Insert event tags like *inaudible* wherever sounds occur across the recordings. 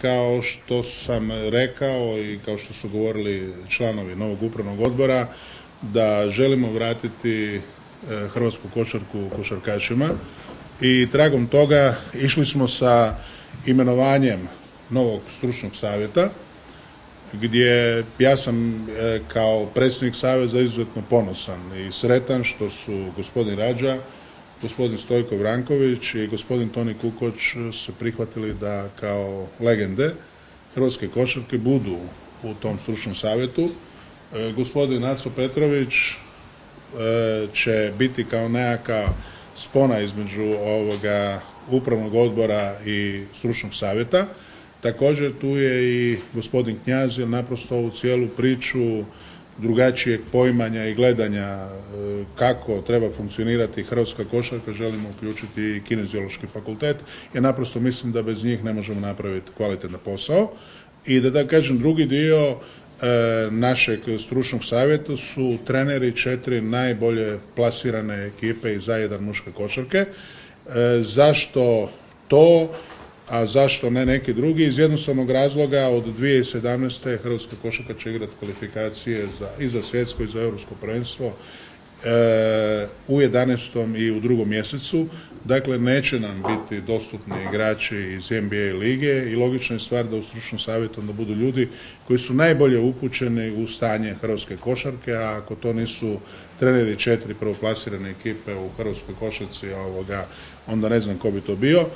Kao što sam rekao i kao što su govorili članovi novog upravnog odbora, da želimo vratiti e, hrvatsku košarku košarkašima i tragom toga išli smo sa imenovanjem novog stručnog savjeta gdje ja sam e, kao predsjednik saveza izuzetno ponosan i sretan što su gospodin Rađa, gospodin Stojko Vranković i gospodin Toni Kukoć se prihvatili da kao legende hrvatske košarke budu u tom stručnom savjetu. E, gospodin Naco Petrović e, će biti kao nekakva spona između ovoga upravnog odbora i stručnog savjeta. Također tu je i gospodin Knjaz jer naprosto ovu cijelu priču drugačijeg poimanja i gledanja e, kako treba funkcionirati hrvatska košarka želimo uključiti i kineziološki fakultet jer naprosto mislim da bez njih ne možemo napraviti kvalitetan posao. I da da kažem drugi dio e, našeg stručnog savjeta su treneri četiri najbolje plasirane ekipe iz A1 muške košarke. E, zašto to? A zašto ne neki drugi iz jednostavnog razloga od 2017. Hrvatska košarka će igrati kvalifikacije za, i za svjetsko i za europsko prvenstvo e, u 11. i u drugom mjesecu. Dakle, neće nam biti dostupni igrači iz NBA lige i logična je stvar da u stručnom savjetu onda budu ljudi koji su najbolje upućeni u stanje hrvatske košarke, a ako to nisu treneri četiri prvoplasirane ekipe u hrvatskoj košarci, ovoga, onda ne znam ko bi to bio.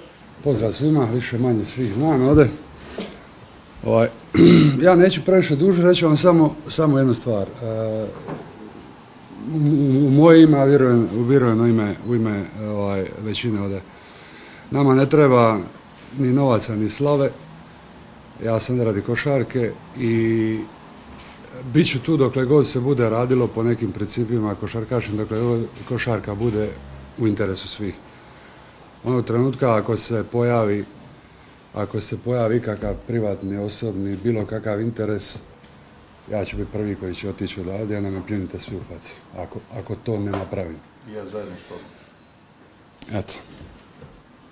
Pozdrav svima, više manje svih znam ovdje. Ovaj, *clears throat* ja neću previše duže, reći vam samo, samo jednu stvar. E, u, moje ime, a vjerujem, vjerujem u ime, u ime ovaj, većine ovdje. Nama ne treba ni novaca ni slave. Ja sam radi košarke i bit ću tu dokle god se bude radilo po nekim principima košarkašim, dokle god košarka bude u interesu svih onog trenutka ako se pojavi ako se pojavi ikakav privatni, osobni, bilo kakav interes, ja ću biti prvi koji će otići odavde, a me pljunite svi u faci, ako, ako to ne napravim. I ja zajedno s tobom. Eto.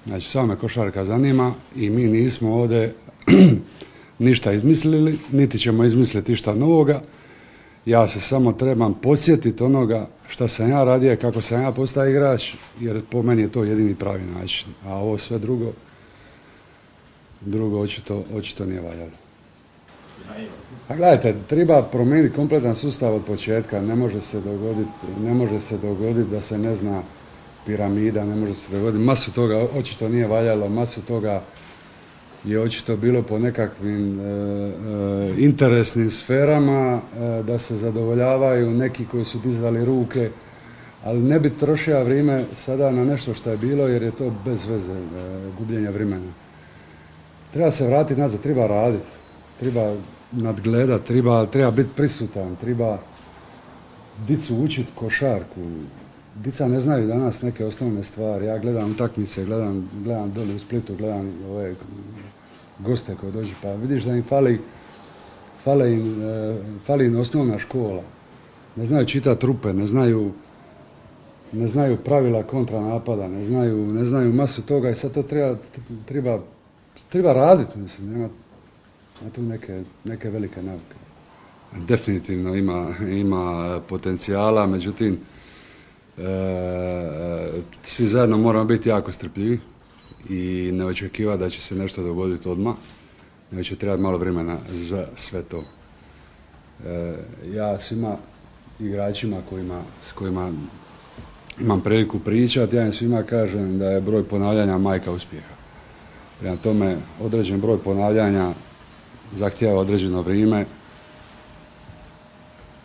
Znači, samo me košarka zanima i mi nismo ovdje *clears throat* ništa izmislili, niti ćemo izmisliti ništa novoga. Ja se samo trebam podsjetiti onoga šta sam ja radio, kako sam ja postao igrač, jer po meni je to jedini pravi način. A ovo sve drugo, drugo očito, očito nije valjalo. A gledajte, treba promijeniti kompletan sustav od početka. Ne može se dogoditi, ne može se dogoditi da se ne zna piramida, ne može se dogoditi. Masu toga očito nije valjalo, masu toga je očito bilo po nekakvim e, e, interesnim sferama e, da se zadovoljavaju neki koji su dizali ruke, ali ne bi trošio vrijeme sada na nešto što je bilo jer je to bez veze gubljenja vremena. Treba se vratiti nazad, treba raditi, treba nadgledati, treba, treba biti prisutan, treba dicu učiti košarku. Dica ne znaju danas neke osnovne stvari. Ja gledam utakmice, gledam, gledam dole u Splitu, gledam ove goste koji dođu, pa vidiš da im fali, fali, im, e, fali im osnovna škola. Ne znaju čitati rupe, ne znaju, ne znaju pravila kontranapada, ne znaju, ne znaju masu toga i sad to treba, treba, treba raditi, mislim, nema, tu neke, neke velike nauke. Definitivno ima, ima potencijala, međutim, e, svi zajedno moramo biti jako strpljivi i ne očekiva da će se nešto dogoditi odmah, nego će trebati malo vremena za sve to. E, ja svima igračima kojima, s kojima imam priliku pričati, ja im svima kažem da je broj ponavljanja majka uspjeha. Prema tome, određen broj ponavljanja zahtijeva određeno vrijeme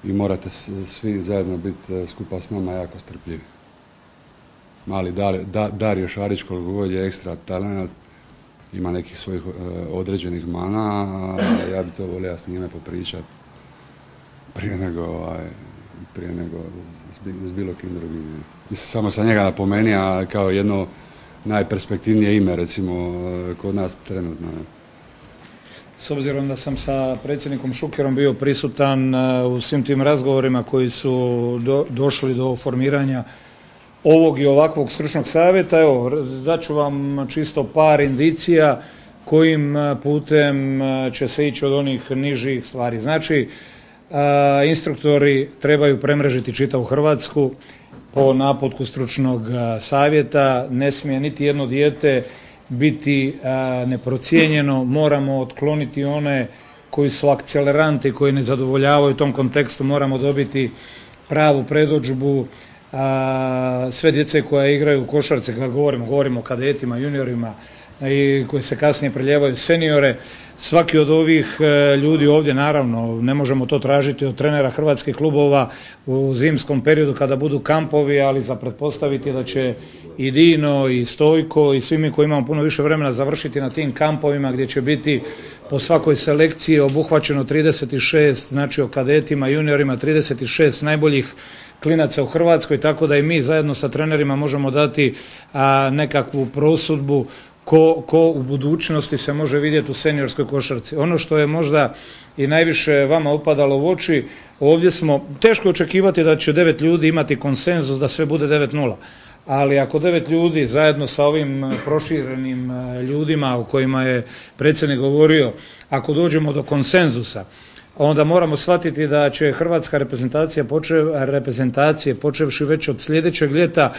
i morate svi zajedno biti e, skupa s nama jako strpljivi mali Dar, da, Dario Šarić koliko god je ekstra talent, ima nekih svojih e, određenih mana, a ja bi to volio s njime popričat prije nego, ovaj, prije nego s, bilo kim drugim. Mislim, samo sa njega napomeni, a kao jedno najperspektivnije ime, recimo, e, kod nas trenutno. S obzirom da sam sa predsjednikom Šukerom bio prisutan e, u svim tim razgovorima koji su došli do formiranja ovog i ovakvog stručnog savjeta. Evo, daću vam čisto par indicija. kojim putem će se ići od onih nižih stvari. Znači, instruktori trebaju premrežiti čitavu Hrvatsku po naputku stručnog savjeta, ne smije niti jedno dijete biti neprocijenjeno, moramo otkloniti one koji su akceleranti, koji ne zadovoljavaju u tom kontekstu, moramo dobiti pravu predođbu, sve djece koja igraju u košarce, kad govorimo, govorimo o kadetima, juniorima i koji se kasnije preljevaju seniore, svaki od ovih e, ljudi ovdje naravno ne možemo to tražiti od trenera hrvatskih klubova u zimskom periodu kada budu kampovi, ali za pretpostaviti da će i Dino i Stojko i svi mi koji imamo puno više vremena završiti na tim kampovima gdje će biti po svakoj selekciji obuhvaćeno 36, znači o kadetima, juniorima 36 najboljih klinaca u Hrvatskoj, tako da i mi zajedno sa trenerima možemo dati nekakvu prosudbu ko, ko u budućnosti se može vidjeti u seniorskoj košarci. Ono što je možda i najviše vama upadalo u oči, ovdje smo, teško očekivati da će devet ljudi imati konsenzus da sve bude 9-0, ali ako devet ljudi zajedno sa ovim proširenim e, ljudima o kojima je predsjednik govorio, ako dođemo do konsenzusa, onda moramo shvatiti da će hrvatska reprezentacija počev, reprezentacije počevši već od sljedećeg ljeta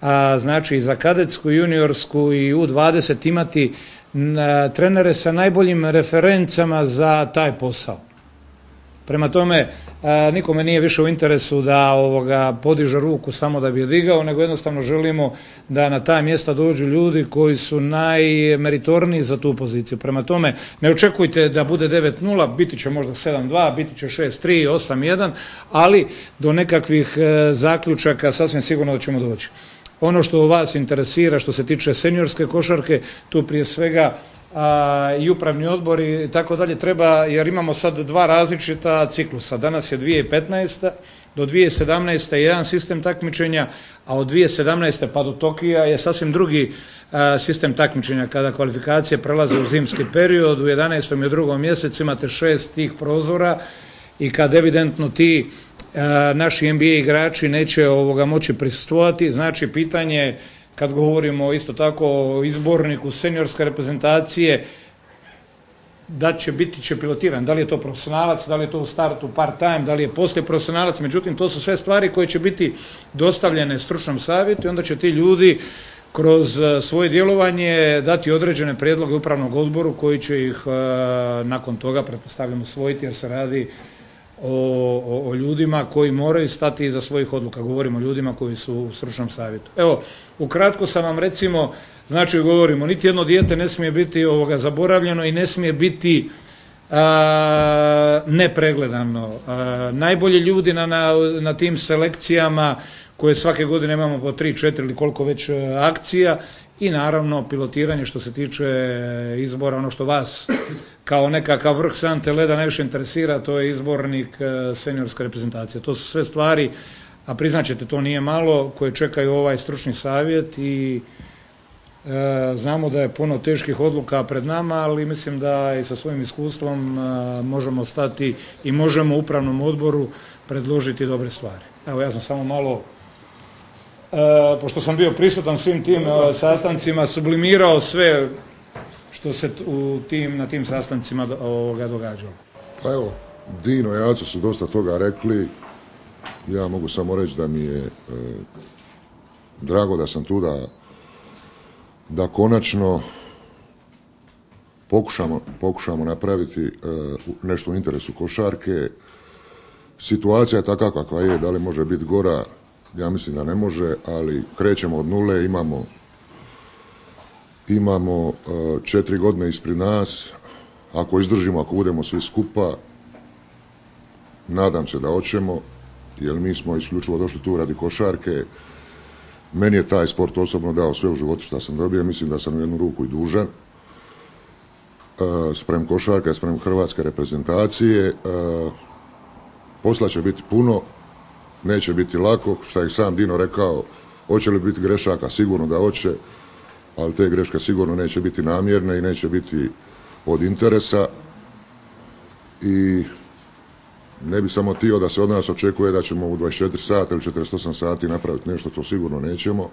a, znači za kadetsku, juniorsku i U20 imati trenere sa najboljim referencama za taj posao. Prema tome, nikome nije više u interesu da ovoga podiže ruku samo da bi je digao, nego jednostavno želimo da na ta mjesta dođu ljudi koji su najmeritorniji za tu poziciju. Prema tome, ne očekujte da bude 9-0, biti će možda 7-2, biti će 6-3, 8-1, ali do nekakvih e, zaključaka sasvim sigurno da ćemo doći. Ono što vas interesira što se tiče seniorske košarke, tu prije svega i upravni odbor i tako dalje treba, jer imamo sad dva različita ciklusa. Danas je 2015. do 2017. jedan sistem takmičenja, a od 2017. pa do Tokija je sasvim drugi sistem takmičenja kada kvalifikacije prelaze u zimski period, u 11. i drugom mjesecu imate šest tih prozora i kad evidentno ti naši NBA igrači neće moći prisustvovati. Znači, pitanje kad govorimo isto tako o izborniku seniorske reprezentacije, da će biti će pilotiran, da li je to profesionalac, da li je to u startu part time, da li je poslije profesionalac, međutim to su sve stvari koje će biti dostavljene stručnom savjetu i onda će ti ljudi kroz svoje djelovanje dati određene prijedloge upravnog odboru koji će ih nakon toga pretpostavljamo usvojiti jer se radi o, o, ljudima koji moraju stati iza svojih odluka. Govorimo o ljudima koji su u stručnom savjetu. Evo, ukratko sam vam recimo, znači govorimo, niti jedno dijete ne smije biti ovoga zaboravljeno i ne smije biti a, nepregledano. najbolji ljudi na, na, na tim selekcijama koje svake godine imamo po tri, četiri ili koliko već akcija i naravno pilotiranje što se tiče izbora, ono što vas kao nekakav vrh sante leda najviše interesira, to je izbornik e, seniorske reprezentacije. To su sve stvari, a priznaćete to nije malo, koje čekaju ovaj stručni savjet i e, znamo da je puno teških odluka pred nama, ali mislim da i sa svojim iskustvom e, možemo stati i možemo upravnom odboru predložiti dobre stvari. Evo ja sam samo malo pošto sam bio prisutan svim tim sastancima, sublimirao sve što se u tim, na tim sastancima ovoga događalo? Pa evo, Dino i Aco su dosta toga rekli. Ja mogu samo reći da mi je e, drago da sam tu da, da konačno pokušamo, pokušamo napraviti e, nešto u interesu košarke. Situacija je takva kakva je, da li može biti gora, ja mislim da ne može, ali krećemo od nule, imamo Imamo e, četiri godine ispred nas. Ako izdržimo, ako budemo svi skupa, nadam se da hoćemo, jer mi smo isključivo došli tu radi košarke. Meni je taj sport osobno dao sve u životu što sam dobio. Mislim da sam u jednu ruku i dužan. E, sprem košarke, sprem hrvatske reprezentacije. E, posla će biti puno, neće biti lako. Šta je sam Dino rekao, hoće li biti grešaka? Sigurno da hoće ali te greške sigurno neće biti namjerne i neće biti od interesa i ne bi samo tio da se od nas očekuje da ćemo u 24 sata ili 48 sati napraviti nešto, to sigurno nećemo.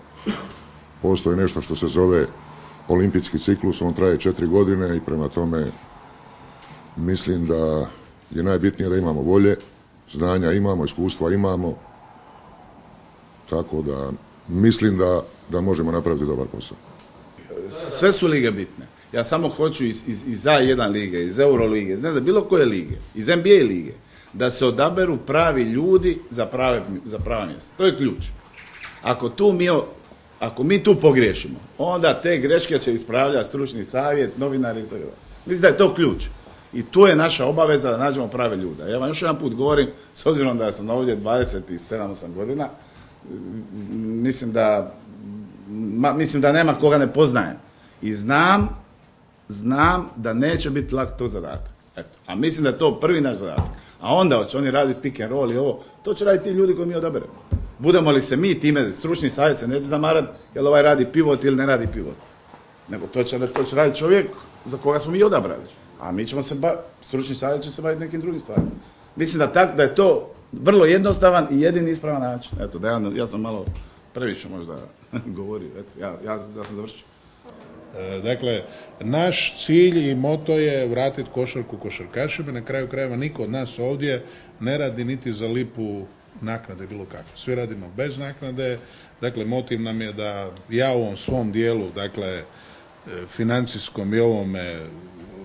Postoji nešto što se zove olimpijski ciklus, on traje četiri godine i prema tome mislim da je najbitnije da imamo volje, znanja imamo, iskustva imamo, tako da mislim da, da možemo napraviti dobar posao. Sve su lige bitne. Ja samo hoću iz, iz, iz A1 lige, iz Euro lige, ne znam, bilo koje lige, iz NBA lige, da se odaberu pravi ljudi za, prave, za prava mjesta. To je ključ. Ako tu mi, ako mi tu pogriješimo, onda te greške će ispravljati stručni savjet, novinari i sve. Mislim da je to ključ. I tu je naša obaveza da nađemo prave ljude. Ja vam još jedan put govorim, s obzirom da sam ovdje 27-8 godina, mislim da ma, mislim da nema koga ne poznajem. I znam, znam da neće biti lak to zadatak. Eto. A mislim da je to prvi naš zadatak. A onda hoće oni raditi pick and roll i ovo, to će raditi ti ljudi koji mi odaberemo. Budemo li se mi time, stručni savjet se neće zamarati, jel ovaj radi pivot ili ne radi pivot. Nego to će, to će raditi čovjek za koga smo mi odabrali. A mi ćemo se, ba, stručni savjet će se baviti nekim drugim stvarima. Mislim da, tak, da je to vrlo jednostavan i jedini ispravan način. Eto, da ja, ja sam malo previše možda *laughs* govorio. Eto, ja, ja, ja sam završio. E, Dakle, naš cilj i moto je vratiti košarku košarkašima. Na kraju krajeva niko od nas ovdje ne radi niti za lipu naknade bilo kakve. Svi radimo bez naknade. Dakle, motiv nam je da ja u ovom svom dijelu, dakle, e, financijskom i ovome,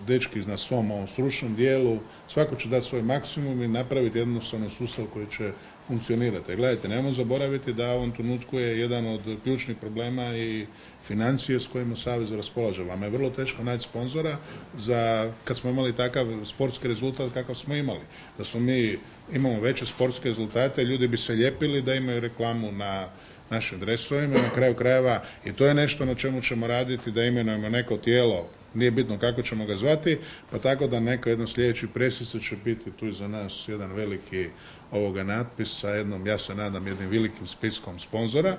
dečki na svom ovom stručnom dijelu, svako će dati svoj maksimum i napraviti jednostavno sustav koji će funkcionirati. A Gledajte, nemojmo zaboraviti da u ovom trenutku je jedan od ključnih problema i financije s kojima Savez raspolaže. Vama je vrlo teško naći sponzora za, kad smo imali takav sportski rezultat kakav smo imali. Da smo mi imamo veće sportske rezultate, ljudi bi se ljepili da imaju reklamu na našim dresovima, na kraju krajeva i to je nešto na čemu ćemo raditi, da imenujemo neko tijelo nije bitno kako ćemo ga zvati, pa tako da neko jedno sljedeći presice će biti tu iza nas jedan veliki ovoga natpis sa jednom, ja se nadam, jednim velikim spiskom sponzora.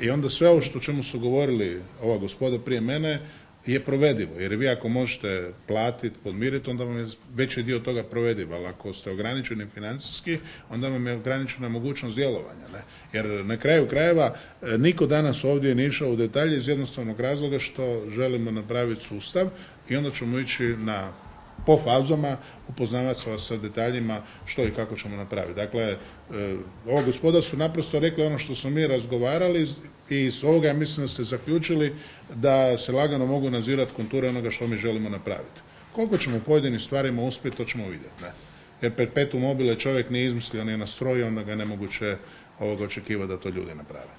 I onda sve ovo što čemu su govorili ova gospoda prije mene je provedivo, jer vi ako možete platiti, podmiriti, onda vam je veći dio toga provediv, ali ako ste ograničeni financijski, onda vam je ograničena mogućnost djelovanja. Ne? Jer na kraju krajeva e, niko danas ovdje nije išao u detalje iz jednostavnog razloga što želimo napraviti sustav i onda ćemo ići na po fazama upoznavati se sa detaljima što i kako ćemo napraviti. Dakle, e, ovo gospoda su naprosto rekli ono što smo mi razgovarali i iz ovoga ja mislim da ste zaključili da se lagano mogu nazirati konture onoga što mi želimo napraviti. Koliko ćemo u pojedinim stvarima uspjeti, to ćemo vidjeti. Ne? Jer perpetuum mobile čovjek nije izmislio, nije nastrojio, onda ga je nemoguće ovoga očekivati da to ljudi naprave.